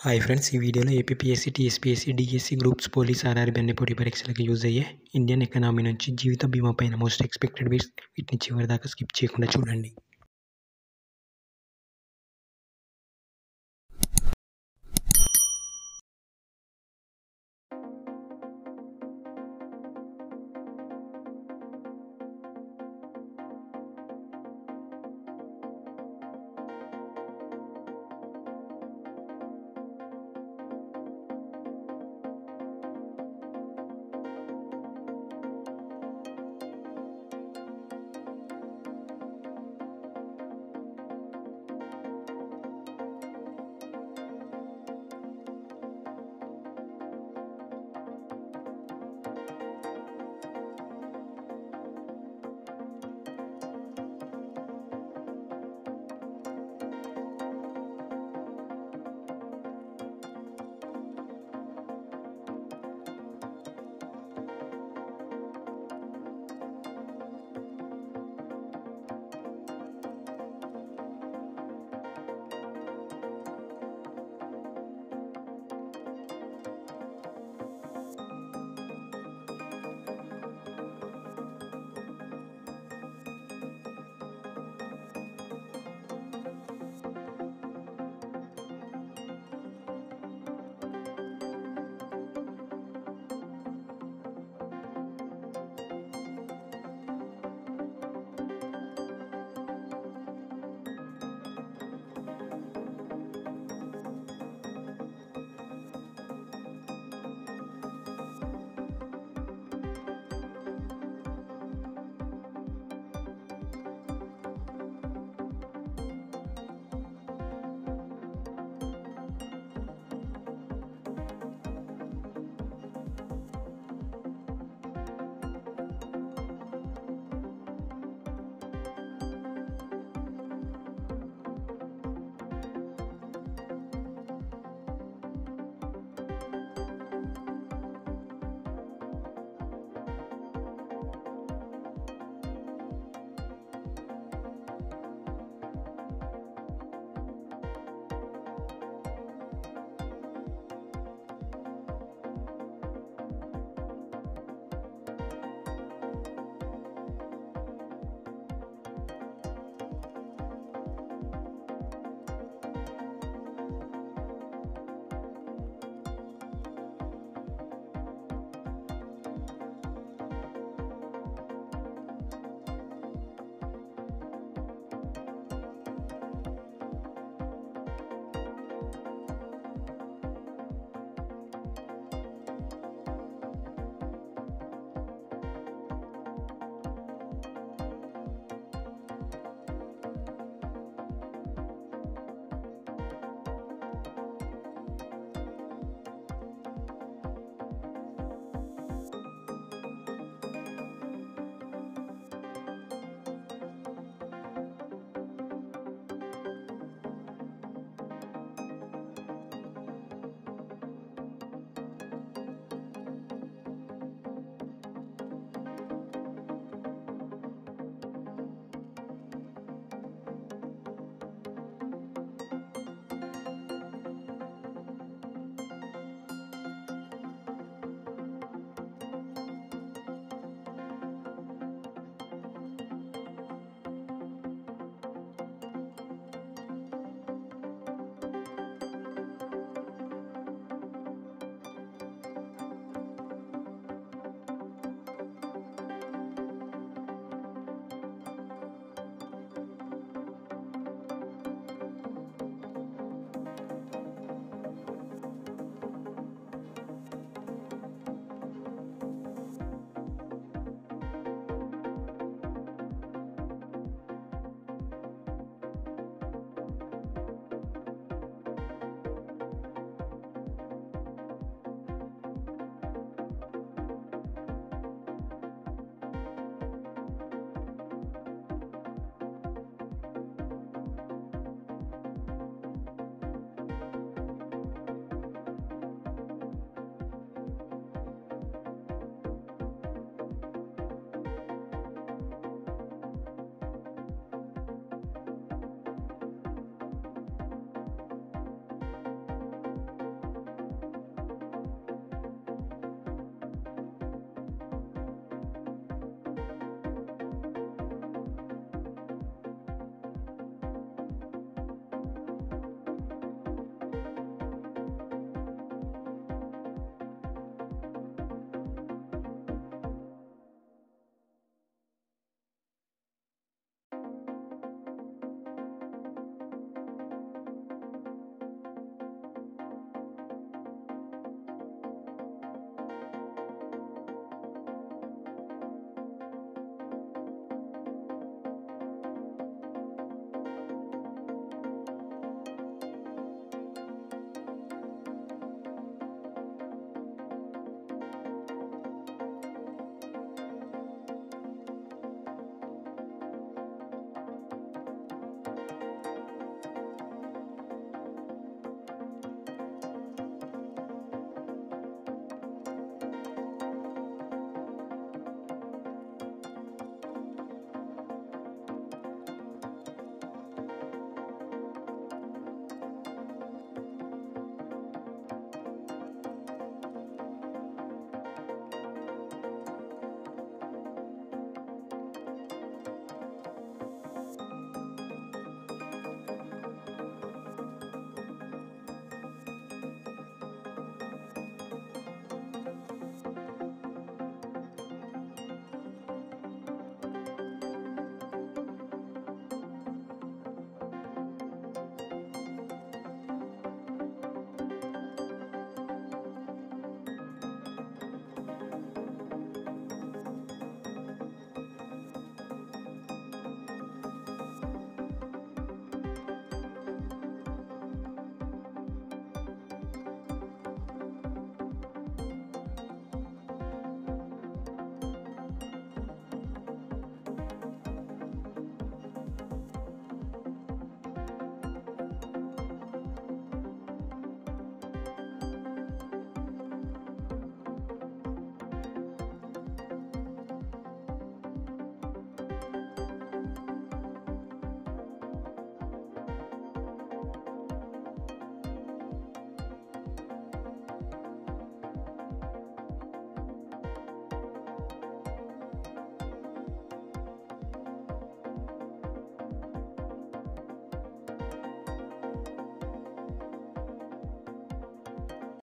Hi friends ఈ వీడియోలో APSC TSPSC DSC groups police RRB అన్ని పోటీ పరీక్షలకు యూజ్ అయ్యే ఇండియన్ ఎకనామీ నుంచి జీవిత బీమా పైన మోస్ట్ ఎక్స్పెక్టెడ్ బిట్స్ వీటిని చివరి దాకా స్కిప్ చేయకుండా చూడండి.